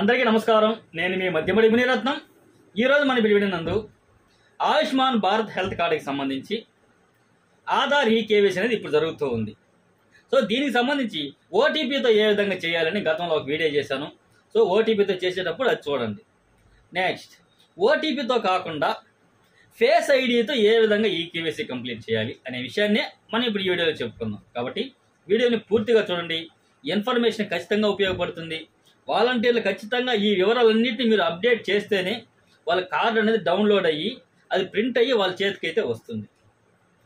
అందరికీ నమస్కారం. నేను మీ మధ్యమడి మునిరత్నం. ఈరోజు మన వీడియో ఆయుష్మాన్ భారత్ హెల్త్ కార్డుకి సంబంధించి ఆధార్ ఈ కేవైసీ అనేది ఇప్పుడు జరుగుతూ ఉంది. సో దీనికి సంబంధించి ఓటీపీతో ఏ విధంగా చేయాలని గతంలో ఒక వీడియో చేశాను. సో ఓటీపీతో చేసేటప్పుడు అది చూడండి. నెక్స్ట్ ఓటీపీతో కాకుండా ఫేస్ ఐడితో ఏ విధంగా ఈ కేవైసీ కంప్లీట్ చేయాలి అనే విషయాన్నే మనం ఇప్పుడు ఈ వీడియోలో చెప్పుకుందాం. కాబట్టి వీడియోని పూర్తిగా చూడండి. ఇన్ఫర్మేషన్ ఖచ్చితంగా ఉపయోగపడుతుంది. వాలంటీర్లు ఖచ్చితంగా ఈ వివరాలన్నింటినీ మీరు అప్డేట్ చేస్తేనే వాళ్ళ కార్డు అనేది డౌన్లోడ్ అయ్యి అది ప్రింట్ అయ్యి వాళ్ళ చేతికైతే వస్తుంది.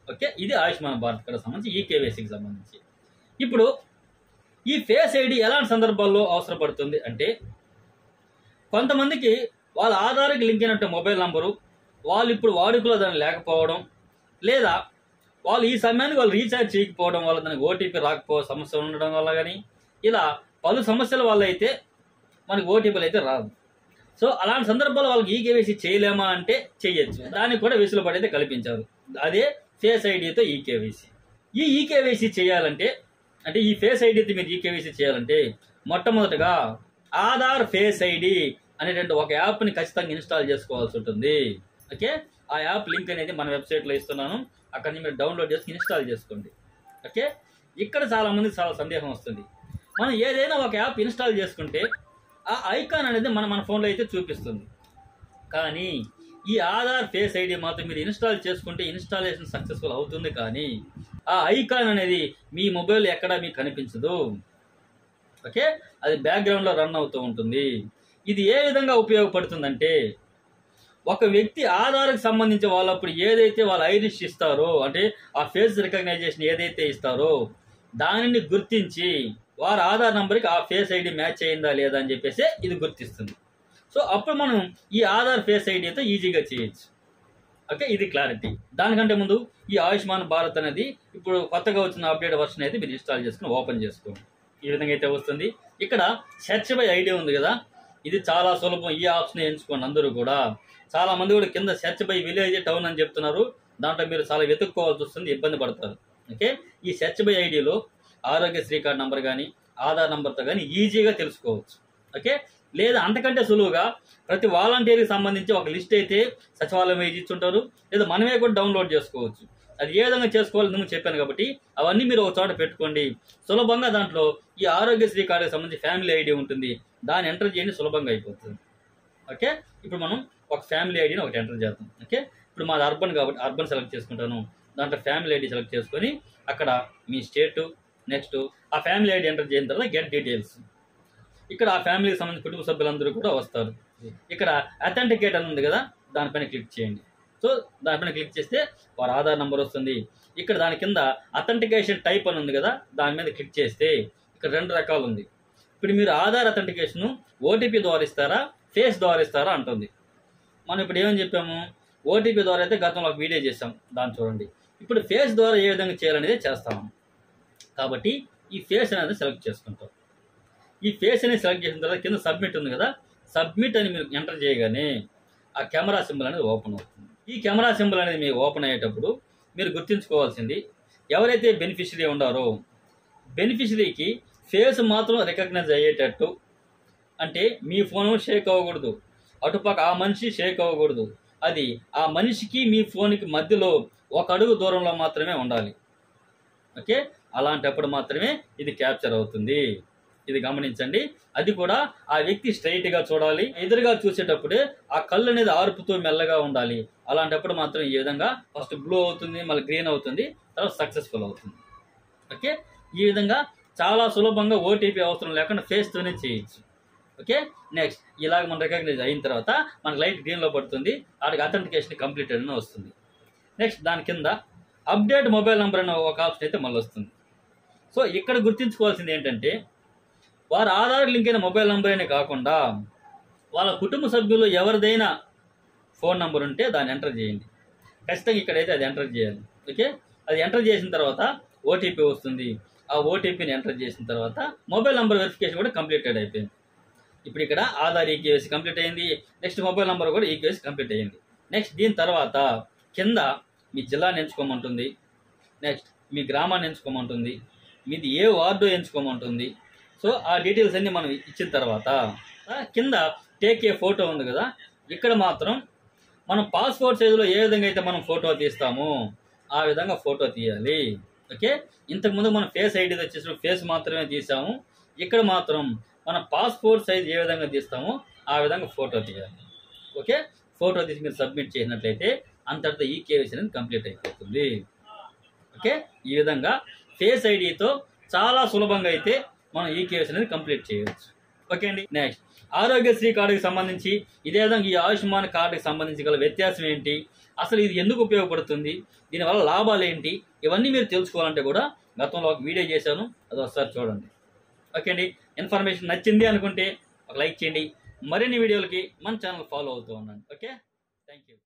ఓకే? ఇది ఆయుష్మాన్ భారత్ కార్డు సంబంధించి ఈ కేవైసీకి సంబంధించి. ఇప్పుడు ఈ ఫేస్ ఐడి ఎలాంటి సందర్భాల్లో అవసరపడుతుంది అంటే కొంతమందికి వాళ్ళ ఆధార్కి లింక్ అయినట్టు మొబైల్ నంబరు వాళ్ళు ఇప్పుడు వాడుకలో దాన్ని లేకపోవడం లేదా వాళ్ళు ఈ సమయానికి వాళ్ళు రీఛార్జ్ చేయకపోవడం వల్ల దానికి ఓటీపీ రాకపో సమస్య ఉండడం వల్ల కానీ ఇలా పలు సమస్యల వల్ల అయితే మనకి ఓటీపీలు అయితే రాదు. సో అలాంటి సందర్భాల్లో వాళ్ళకి ఈ కేవైసీ చేయలేమా అంటే చేయొచ్చు. దానికి కూడా వెసులుబాటు అయితే కల్పించారు. అదే ఫేస్ ఐడితో ఈ కేవైసీ. ఈ ఈ కేవైసీ చేయాలంటే అంటే ఈ ఫేస్ ఐడితో మీరు ఈ కేవైసీ చేయాలంటే మొట్టమొదటగా ఆధార్ ఫేస్ ఐడి అనేటువంటి ఒక యాప్ని ఖచ్చితంగా ఇన్స్టాల్ చేసుకోవాల్సి ఉంటుంది. ఓకే? ఆ యాప్ లింక్ అనేది మన వెబ్సైట్లో ఇస్తున్నాను. అక్కడ నుంచి మీరు డౌన్లోడ్ చేసి ఇన్స్టాల్ చేసుకోండి. ఓకే? ఇక్కడ చాలామందికి చాలా సందేహం వస్తుంది. మనం ఏదైనా ఒక యాప్ ఇన్స్టాల్ చేసుకుంటే ఆ ఐకాన్ అనేది మన మన ఫోన్లో అయితే చూపిస్తుంది. కానీ ఈ ఆధార్ ఫేస్ ఐడి మాత్రం మీరు ఇన్స్టాల్ చేసుకుంటే ఇన్స్టాలేషన్ సక్సెస్ఫుల్ అవుతుంది కానీ ఆ ఐకాన్ అనేది మీ మొబైల్ ఎక్కడ మీకు కనిపించదు. ఓకే? అది బ్యాక్గ్రౌండ్లో రన్ అవుతూ ఉంటుంది. ఇది ఏ విధంగా ఉపయోగపడుతుందంటే ఒక వ్యక్తి ఆధార్కి సంబంధించి వాళ్ళప్పుడు ఏదైతే వాళ్ళ ఐరిష్ ఇస్తారో అంటే ఆ ఫేస్ రికగ్నైజేషన్ ఏదైతే ఇస్తారో దానిని గుర్తించి వారి ఆధార్ నెంబర్కి ఆ ఫేస్ ఐడి మ్యాచ్ అయిందా లేదా అని చెప్పేసి ఇది గుర్తిస్తుంది. సో అప్పుడు మనం ఈ ఆధార్ ఫేస్ ఐడితో ఈజీగా చేయొచ్చు. ఓకే ఇది క్లారిటీ. దానికంటే ముందు ఈ ఆయుష్మాన్ భారత్ అనేది ఇప్పుడు కొత్తగా వచ్చిన అప్డేట్ వర్షన్ అయితే మీరు ఇన్స్టాల్ చేసుకుని ఓపెన్ చేసుకోండి. ఈ విధంగా అయితే వస్తుంది. ఇక్కడ సెర్చ్ బై ఐడి ఉంది కదా. ఇది చాలా సులభం. ఈ ఆప్షన్ ఎంచుకోండి అందరూ కూడా. చాలా మంది కూడా కింద సెర్చ్ బై విలేజ్ టౌన్ అని చెప్తున్నారు. దాంట్లో మీరు చాలా వెతుక్కోవాల్సి వస్తుంది. ఇబ్బంది పడతారు. ఓకే ఈ సెర్చ్ బై ఐడిలో ఆరోగ్యశ్రీ కార్డు నంబర్ కానీ ఆధార్ నంబర్తో కానీ ఈజీగా తెలుసుకోవచ్చు. ఓకే? లేదా అంతకంటే సులువుగా ప్రతి వాలంటీర్కి సంబంధించి ఒక లిస్ట్ అయితే సచివాలయం వేసి ఇచ్చుంటారు లేదా మనమే కూడా డౌన్లోడ్ చేసుకోవచ్చు. అది ఏ విధంగా చేసుకోవాలని నేను చెప్పాను కాబట్టి అవన్నీ మీరు ఒక చోట పెట్టుకోండి. సులభంగా దాంట్లో ఈ ఆరోగ్యశ్రీ కార్డుకి సంబంధించి ఫ్యామిలీ ఐడి ఉంటుంది. దాన్ని ఎంటర్ చేయండి సులభంగా అయిపోతుంది. ఓకే? ఇప్పుడు మనం ఒక ఫ్యామిలీ ఐడిని ఒకటి ఎంటర్ చేద్దాం. ఓకే? ఇప్పుడు మాది అర్బన్ కాబట్టి అర్బన్ సెలెక్ట్ చేసుకుంటాను. దాంట్లో ఫ్యామిలీ ఐడి సెలెక్ట్ చేసుకొని అక్కడ మీ స్టేటు నెక్స్ట్ ఆ ఫ్యామిలీ ఐడి ఎంటర్ చేసిన తర్వాత గెట్ డీటెయిల్స్ ఇక్కడ ఆ ఫ్యామిలీకి సంబంధించిన కుటుంబ సభ్యులందరూ కూడా వస్తారు. ఇక్కడ అథెంటికేట్ అని ఉంది కదా దానిపైన క్లిక్ చేయండి. సో దానిపైన క్లిక్ చేస్తే వారి ఆధార్ నెంబర్ వస్తుంది. ఇక్కడ దాని కింద అథెంటికేషన్ టైప్ అని ఉంది కదా దాని మీద క్లిక్ చేస్తే ఇక్కడ రెండు రకాలు ఉంది. ఇప్పుడు మీరు ఆధార్ అథెంటికేషన్ ఓటీపీ ద్వారా ఇస్తారా ఫేస్ ద్వారా ఇస్తారా అంటుంది. మనం ఇప్పుడు ఏమని చెప్పాము? ఓటీపీ ద్వారా అయితే గతంలో ఒక వీడియో చేసాం దాన్ని చూడండి. ఇప్పుడు ఫేస్ ద్వారా ఏ విధంగా చేయాలనేది చేస్తాము కాబట్టి ఈ ఫేస్ అనేది సెలెక్ట్ చేసుకుంటాం. ఈ ఫేస్ అనేది సెలెక్ట్ చేసిన తర్వాత కింద సబ్మిట్ ఉంది కదా సబ్మిట్ అని మీరు ఎంటర్ చేయగానే ఆ కెమెరా సింబల్ అనేది ఓపెన్ అవుతుంది. ఈ కెమెరా సింబల్ అనేది మీకు ఓపెన్ అయ్యేటప్పుడు మీరు గుర్తుంచుకోవాల్సింది ఎవరైతే బెనిఫిషరీ ఉండారో బెనిఫిషరీకి ఫేస్ మాత్రం రికగ్నైజ్ అయ్యేటట్టు అంటే మీ ఫోన్ షేక్ అవ్వకూడదు. అటుపక్క ఆ మనిషి షేక్ అవ్వకూడదు. అది ఆ మనిషికి మీ ఫోన్కి మధ్యలో ఒక అడుగు దూరంలో మాత్రమే ఉండాలి. ఓకే? అలాంటప్పుడు మాత్రమే ఇది క్యాప్చర్ అవుతుంది. ఇది గమనించండి. అది కూడా ఆ వ్యక్తి స్ట్రైట్గా చూడాలి. ఎదురుగా చూసేటప్పుడే ఆ కళ్ళు అనేది ఆర్పుతూ మెల్లగా ఉండాలి. అలాంటప్పుడు మాత్రం ఈ విధంగా ఫస్ట్ బ్లూ అవుతుంది మళ్ళీ గ్రీన్ అవుతుంది తర్వాత సక్సెస్ఫుల్ అవుతుంది. ఓకే? ఈ విధంగా చాలా సులభంగా ఓటీపీ అవసరం లేకుండా ఫేస్తోనే తోనే చేయొచ్చు. ఓకే? నెక్స్ట్ ఇలాగ మనం రికగ్నైజ్ అయిన తర్వాత మనకి లైట్ గ్రీన్లో పడుతుంది. ఆడికి అథెంటికేషన్ కంప్లీటెడ్ అని వస్తుంది. నెక్స్ట్ దాని కింద అప్డేట్ మొబైల్ నెంబర్ అనే ఒక ఆప్షన్ అయితే మళ్ళీ వస్తుంది సో ఇక్కడ గుర్తుంచుకోవాల్సింది ఏంటంటే వారి ఆధార్ లింక్ అయిన మొబైల్ నెంబర్ అనే కాకుండా వాళ్ళ కుటుంబ సభ్యులు ఎవరిదైనా ఫోన్ నెంబర్ ఉంటే దాన్ని ఎంటర్ చేయండి. ఖచ్చితంగా ఇక్కడైతే అది ఎంటర్ చేయాలి. ఓకే? అది ఎంటర్ చేసిన తర్వాత ఓటీపీ వస్తుంది. ఆ ఓటీపీని ఎంటర్ చేసిన తర్వాత మొబైల్ నెంబర్ వెరిఫికేషన్ కూడా కంప్లీటెడ్ అయిపోయింది. ఇప్పుడు ఇక్కడ ఆధార్ ఈకేఎస్ కంప్లీట్ అయింది. నెక్స్ట్ మొబైల్ నెంబర్ కూడా ఈకేఎస్ కంప్లీట్ అయింది. నెక్స్ట్ దీని తర్వాత కింద మీ జిల్లాని ఎంచుకోమంటుంది. నెక్స్ట్ మీ గ్రామాన్ని ఎంచుకోమంటుంది. మీది ఏ వార్డు ఎంచుకోమంటుంది? సో ఆ డీటెయిల్స్ అన్నీ మనం ఇచ్చిన తర్వాత కింద టేక్ ఏ ఫోటో ఉంది కదా? ఇక్కడ మాత్రం మనం పాస్పోర్ట్ సైజులో ఏ విధంగా అయితే మనం ఫోటో తీస్తామో ఆ విధంగా ఫోటో తీయాలి. ఓకే? ఇంతకుముందు మనం ఫేస్ ఐడి వచ్చేసి ఫేస్ మాత్రమే తీసాము. ఇక్కడ మాత్రం మన పాస్పోర్ట్ సైజ్ ఏ విధంగా తీస్తామో ఆ విధంగా ఫోటో తీయాలి. ఓకే? ఫోటో తీసి మీరు సబ్మిట్ చేసినట్లయితే అంతటితో ఈ కేవైసీ అనేది కంప్లీట్ అయిపోతుంది. ఓకే? ఈ విధంగా ఫేస్ ఐడితో చాలా సులభంగా అయితే మనం ఈ కేసు అనేది కంప్లీట్ చేయవచ్చు ఓకే అండి. నెక్స్ట్ ఆరోగ్యశ్రీ కార్డుకి సంబంధించి ఇదే విధంగా ఈ ఆయుష్మాన్ కార్డుకి సంబంధించి గల వ్యత్యాసం ఏంటి? అసలు ఇది ఎందుకు ఉపయోగపడుతుంది? దీనివల్ల లాభాలు ఏంటి? ఇవన్నీ మీరు తెలుసుకోవాలంటే కూడా గతంలో ఒక వీడియో చేశాను. అది ఒకసారి చూడండి. ఓకే అండి. ఇన్ఫర్మేషన్ నచ్చింది అనుకుంటే ఒక లైక్ చేయండి. మరిన్ని వీడియోలకి మన ఛానల్ ఫాలో అవుతూ ఉండండి. ఓకే? Thank you